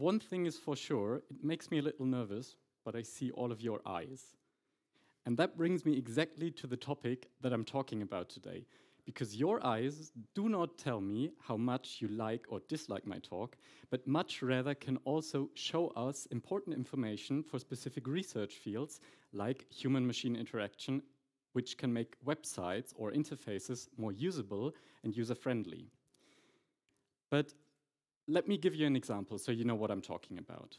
one thing is for sure, it makes me a little nervous, but I see all of your eyes. And that brings me exactly to the topic that I'm talking about today. Because your eyes do not tell me how much you like or dislike my talk, but much rather can also show us important information for specific research fields like human machine interaction, which can make websites or interfaces more usable and user friendly. But let me give you an example so you know what I'm talking about.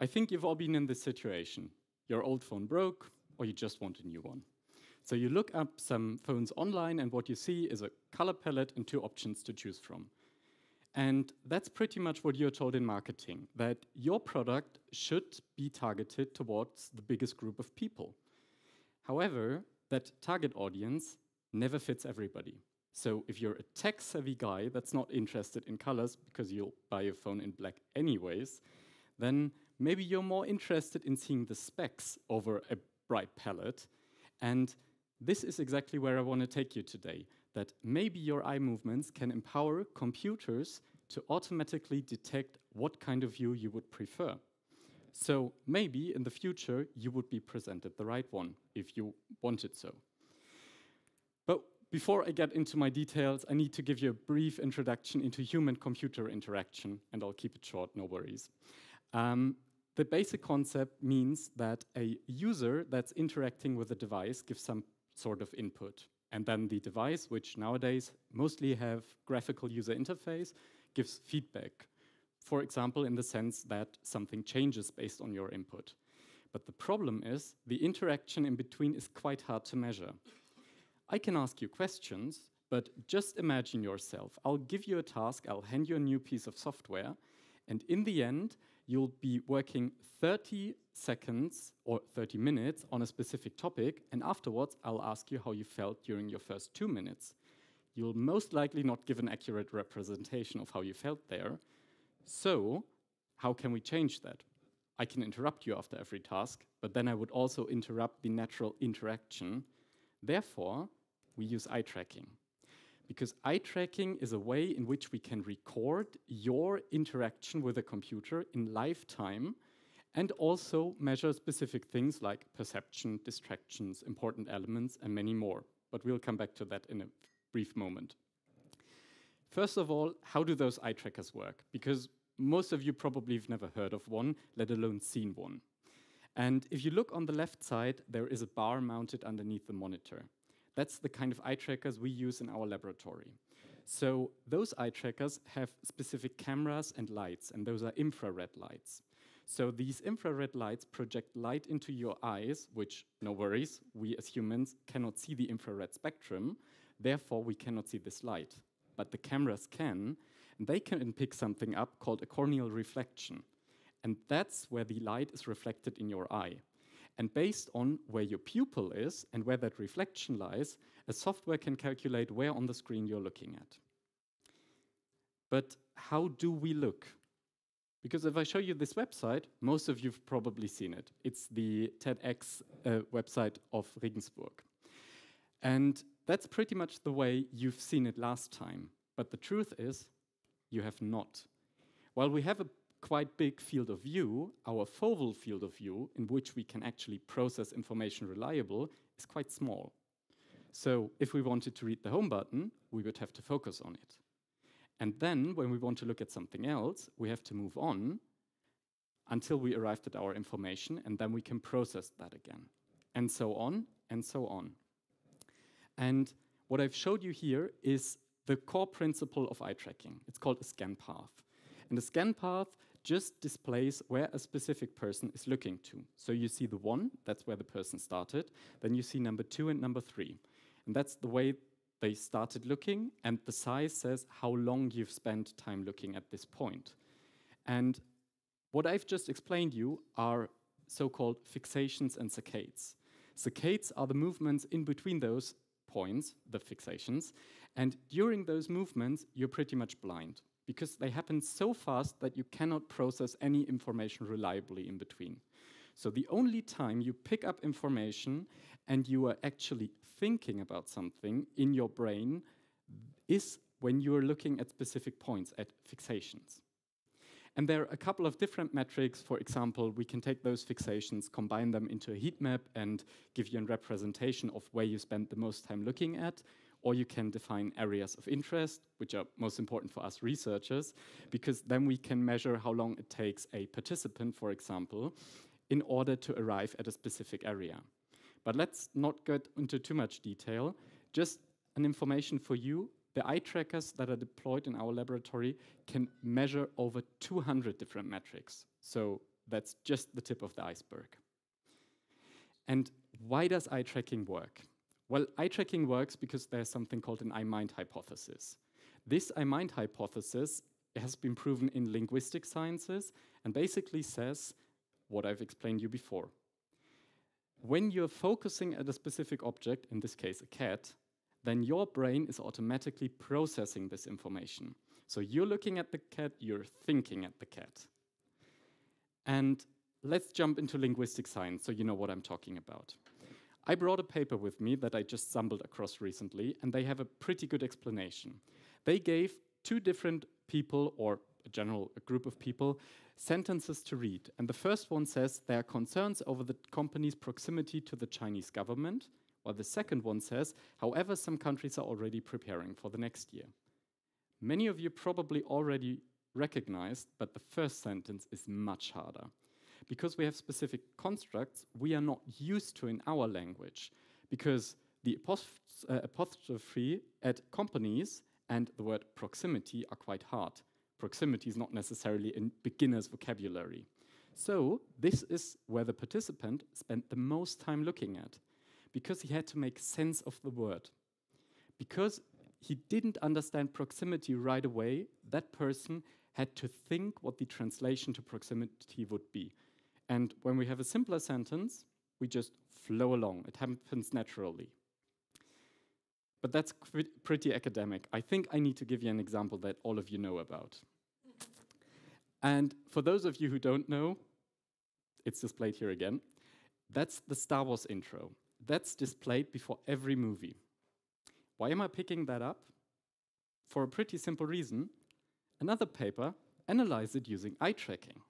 I think you've all been in this situation. Your old phone broke, or you just want a new one. So you look up some phones online, and what you see is a color palette and two options to choose from. And that's pretty much what you're told in marketing that your product should be targeted towards the biggest group of people. However, that target audience never fits everybody. So if you're a tech savvy guy that's not interested in colors because you'll buy a phone in black anyways, then maybe you're more interested in seeing the specs over a bright palette. And this is exactly where I want to take you today that maybe your eye movements can empower computers to automatically detect what kind of view you would prefer. So maybe in the future you would be presented the right one if you wanted so. But before I get into my details, I need to give you a brief introduction into human computer interaction, and I'll keep it short, no worries. Um, the basic concept means that a user that's interacting with a device gives some sort of input. And then the device, which nowadays mostly have graphical user interface, gives feedback. For example, in the sense that something changes based on your input. But the problem is the interaction in between is quite hard to measure. I can ask you questions, but just imagine yourself. I'll give you a task, I'll hand you a new piece of software, and in the end, you'll be working 30 seconds or 30 minutes on a specific topic, and afterwards, I'll ask you how you felt during your first two minutes. You'll most likely not give an accurate representation of how you felt there. So, how can we change that? I can interrupt you after every task, but then I would also interrupt the natural interaction. Therefore, we use eye tracking because eye tracking is a way in which we can record your interaction with a computer in lifetime and also measure specific things like perception, distractions, important elements, and many more. But we'll come back to that in a brief moment. First of all, how do those eye trackers work? Because most of you probably have never heard of one, let alone seen one. And if you look on the left side, there is a bar mounted underneath the monitor. That's the kind of eye trackers we use in our laboratory. So those eye trackers have specific cameras and lights, and those are infrared lights. So these infrared lights project light into your eyes, which, no worries, we as humans cannot see the infrared spectrum, therefore we cannot see this light. But the cameras can, and they can pick something up called a corneal reflection. And that's where the light is reflected in your eye. And based on where your pupil is and where that reflection lies, a software can calculate where on the screen you're looking at. But how do we look? Because if I show you this website, most of you've probably seen it. It's the TEDx uh, website of Regensburg. And that's pretty much the way you've seen it last time. But the truth is, you have not. While we have a quite big field of view, our foveal field of view, in which we can actually process information reliable, is quite small. So if we wanted to read the home button, we would have to focus on it. And then when we want to look at something else, we have to move on until we arrived at our information, and then we can process that again. And so on, and so on. And what I've showed you here is the core principle of eye tracking. It's called a scan path. And the scan path just displays where a specific person is looking to. So you see the one, that's where the person started. Then you see number two and number three. And that's the way they started looking. And the size says how long you've spent time looking at this point. And what I've just explained you are so-called fixations and saccades. Saccades are the movements in between those points, the fixations, and during those movements, you're pretty much blind because they happen so fast that you cannot process any information reliably in between. So the only time you pick up information and you are actually thinking about something in your brain is when you are looking at specific points, at fixations. And there are a couple of different metrics. For example, we can take those fixations, combine them into a heat map, and give you a representation of where you spend the most time looking at. Or you can define areas of interest, which are most important for us researchers, because then we can measure how long it takes a participant, for example, in order to arrive at a specific area. But let's not get into too much detail. Just an information for you the eye trackers that are deployed in our laboratory can measure over 200 different metrics. So that's just the tip of the iceberg. And why does eye tracking work? Well, eye tracking works because there's something called an eye-mind hypothesis. This eye-mind hypothesis has been proven in linguistic sciences and basically says what I've explained you before. When you're focusing at a specific object, in this case a cat, then your brain is automatically processing this information. So you're looking at the cat, you're thinking at the cat. And let's jump into linguistic science so you know what I'm talking about. I brought a paper with me that I just stumbled across recently, and they have a pretty good explanation. They gave two different people, or a general a group of people, sentences to read. And the first one says there are concerns over the company's proximity to the Chinese government, while the second one says, however, some countries are already preparing for the next year. Many of you probably already recognized, but the first sentence is much harder. Because we have specific constructs we are not used to in our language, because the uh, apostrophe at companies and the word proximity are quite hard. Proximity is not necessarily in beginner's vocabulary. So, this is where the participant spent the most time looking at because he had to make sense of the word. Because he didn't understand proximity right away, that person had to think what the translation to proximity would be. And when we have a simpler sentence, we just flow along. It happens naturally. But that's pretty academic. I think I need to give you an example that all of you know about. And for those of you who don't know, it's displayed here again. That's the Star Wars intro that's displayed before every movie. Why am I picking that up? For a pretty simple reason. Another paper analyzed it using eye tracking.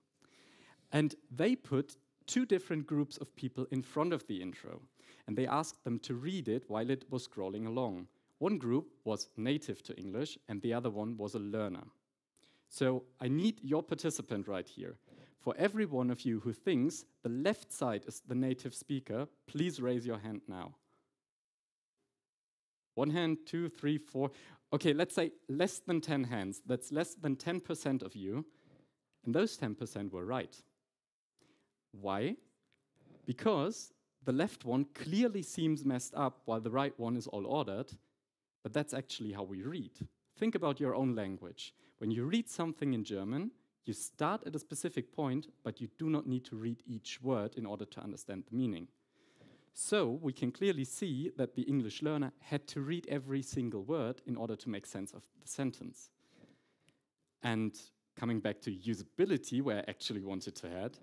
And they put two different groups of people in front of the intro, and they asked them to read it while it was scrolling along. One group was native to English, and the other one was a learner. So I need your participant right here. For every one of you who thinks the left side is the native speaker, please raise your hand now. One hand, two, three, four. Okay, let's say less than 10 hands. That's less than 10% of you. And those 10% were right. Why? Because the left one clearly seems messed up while the right one is all ordered, but that's actually how we read. Think about your own language. When you read something in German, you start at a specific point, but you do not need to read each word in order to understand the meaning. So we can clearly see that the English learner had to read every single word in order to make sense of the sentence. And coming back to usability, where I actually wanted to head,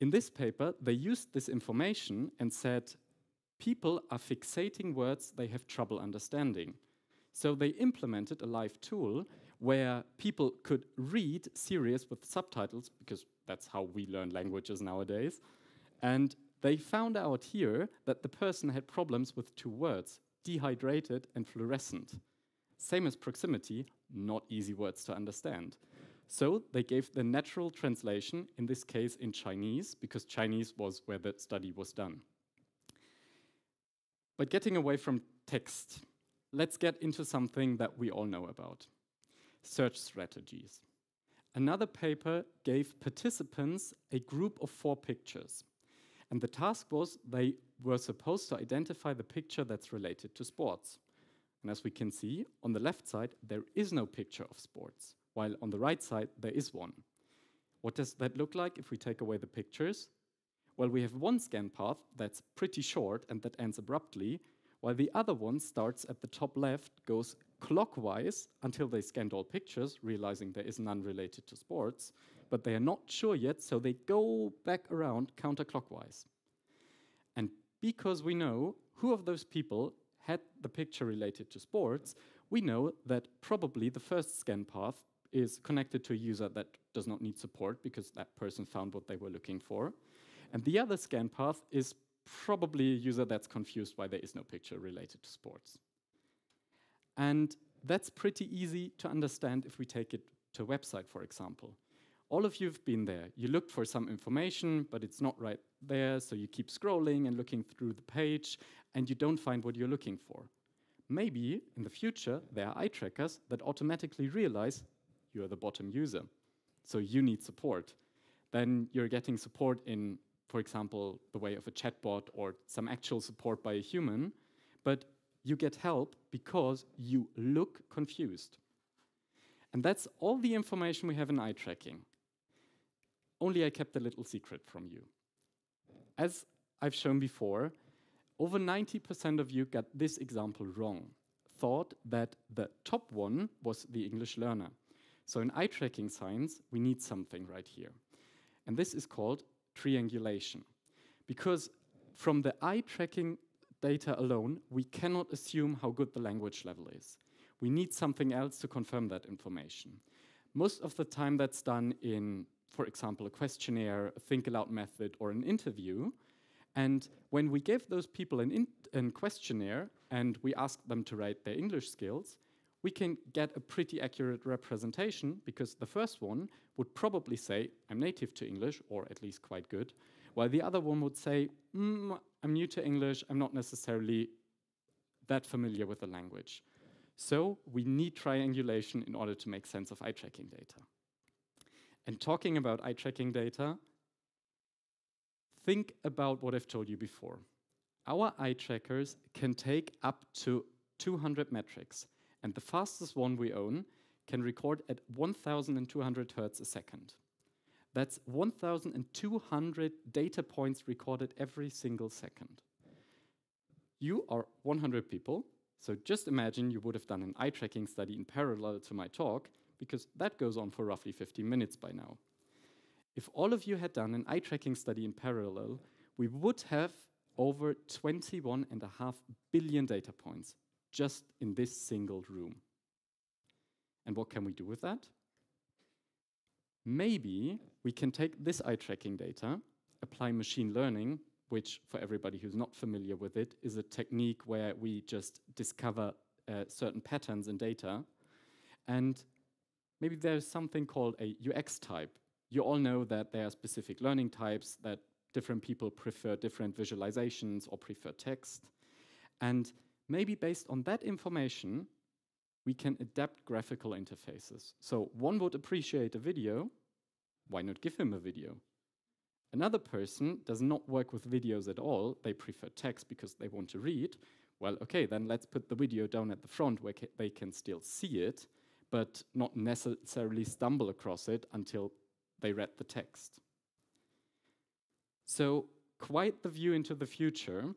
in this paper, they used this information and said people are fixating words they have trouble understanding. So they implemented a live tool where people could read series with subtitles, because that's how we learn languages nowadays. And they found out here that the person had problems with two words, dehydrated and fluorescent. Same as proximity, not easy words to understand. So they gave the natural translation, in this case in Chinese, because Chinese was where the study was done. But getting away from text, let's get into something that we all know about search strategies. Another paper gave participants a group of four pictures. And the task was they were supposed to identify the picture that's related to sports. And as we can see, on the left side, there is no picture of sports, while on the right side, there is one. What does that look like if we take away the pictures? Well, we have one scan path that's pretty short and that ends abruptly, while the other one starts at the top left, goes clockwise until they scanned all pictures, realizing there is none related to sports, but they are not sure yet, so they go back around counterclockwise. And because we know who of those people had the picture related to sports, we know that probably the first scan path is connected to a user that does not need support because that person found what they were looking for. And the other scan path is probably a user that's confused why there is no picture related to sports. And that's pretty easy to understand if we take it to a website, for example. All of you have been there. You looked for some information, but it's not right there, so you keep scrolling and looking through the page, and you don't find what you're looking for. Maybe in the future, there are eye trackers that automatically realize you're the bottom user, so you need support. Then you're getting support in, for example, the way of a chatbot or some actual support by a human, but you get help because you look confused. And that's all the information we have in eye tracking. Only I kept a little secret from you. As I've shown before, over 90% of you got this example wrong, thought that the top one was the English learner. So in eye tracking science, we need something right here. And this is called triangulation. Because from the eye tracking data alone, we cannot assume how good the language level is. We need something else to confirm that information. Most of the time that's done in, for example, a questionnaire, a think aloud method, or an interview. And when we give those people an, questionnaire and we ask them to write their English skills, we can get a pretty accurate representation because the first one would probably say, I'm native to English, or at least quite good, while the other one would say, mm, I'm new to English, I'm not necessarily that familiar with the language. So we need triangulation in order to make sense of eye tracking data. And talking about eye tracking data, think about what I've told you before. Our eye trackers can take up to 200 metrics, and the fastest one we own can record at 1200 hertz a second. That's 1,200 data points recorded every single second. You are 100 people, so just imagine you would have done an eye tracking study in parallel to my talk, because that goes on for roughly 15 minutes by now. If all of you had done an eye tracking study in parallel, we would have over 21.5 billion data points just in this single room. And what can we do with that? Maybe we can take this eye tracking data, apply machine learning, which for everybody who's not familiar with it, is a technique where we just discover uh, certain patterns in data. And maybe there's something called a UX type. You all know that there are specific learning types that different people prefer different visualizations or prefer text. And maybe based on that information, we can adapt graphical interfaces. So one would appreciate a video, why not give him a video? Another person does not work with videos at all, they prefer text because they want to read. Well, okay, then let's put the video down at the front where ca they can still see it, but not necessarily stumble across it until they read the text. So, quite the view into the future.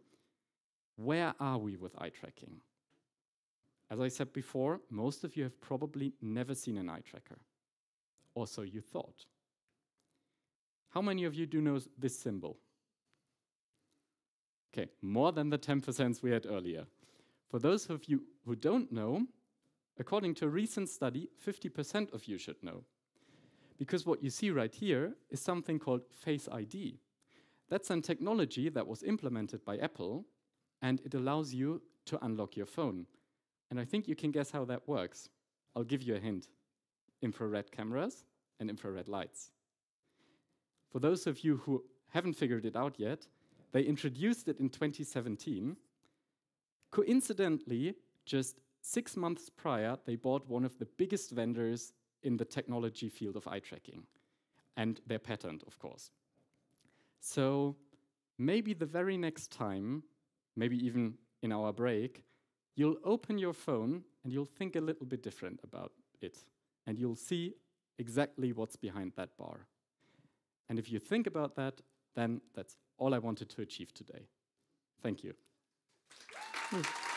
Where are we with eye tracking? As I said before, most of you have probably never seen an eye tracker. Or so you thought. How many of you do know this symbol? Okay, more than the 10% we had earlier. For those of you who don't know, according to a recent study, 50% of you should know. Because what you see right here is something called Face ID. That's a technology that was implemented by Apple, and it allows you to unlock your phone. And I think you can guess how that works. I'll give you a hint. Infrared cameras and infrared lights. For those of you who haven't figured it out yet, they introduced it in 2017. Coincidentally, just six months prior, they bought one of the biggest vendors in the technology field of eye tracking, and their patent, of course. So maybe the very next time, maybe even in our break, you'll open your phone and you'll think a little bit different about it, and you'll see exactly what's behind that bar. And if you think about that, then that's all I wanted to achieve today. Thank you. Hmm.